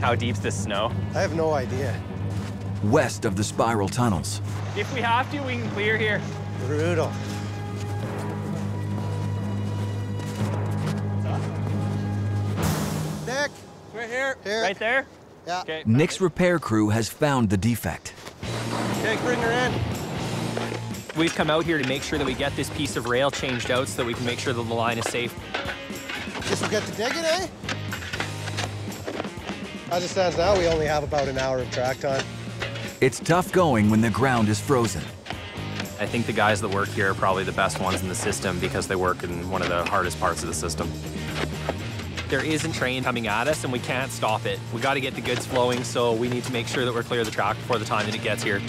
How deep's this snow? I have no idea. West of the spiral tunnels. If we have to, we can clear here. Brutal. Nick, Right here. here. Right there? Yeah. Okay. Nick's repair crew has found the defect. Okay, bring her in. We've come out here to make sure that we get this piece of rail changed out so that we can make sure that the line is safe. Guess we get to dig it, eh? As it stands now, we only have about an hour of track time. It's tough going when the ground is frozen. I think the guys that work here are probably the best ones in the system because they work in one of the hardest parts of the system. There isn't train coming at us and we can't stop it. We got to get the goods flowing, so we need to make sure that we're clear of the track before the time that it gets here.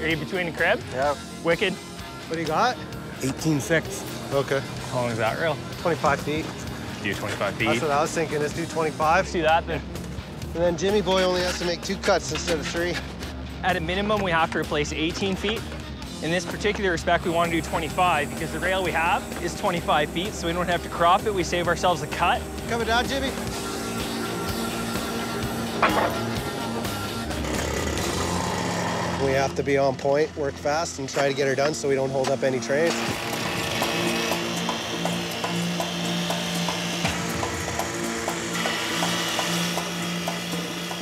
Are you between the crib? Yeah. Wicked. What do you got? 18.6. Okay. How long is that rail? 25 feet. Do 25 feet. That's what I was thinking. Let's do 25. Let's do that then. And then Jimmy Boy only has to make two cuts instead of three. At a minimum, we have to replace 18 feet. In this particular respect, we want to do 25 because the rail we have is 25 feet, so we don't have to crop it. We save ourselves a cut. Coming down, Jimmy. We have to be on point, work fast, and try to get her done so we don't hold up any trains.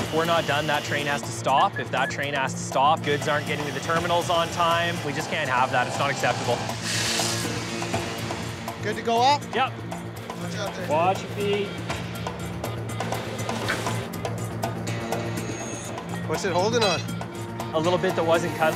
If we're not done, that train has to stop. If that train has to stop, goods aren't getting to the terminals on time. We just can't have that. It's not acceptable. Good to go up? Yep. Watch out there. Watch your feet. What's it holding on? A little bit that wasn't cut.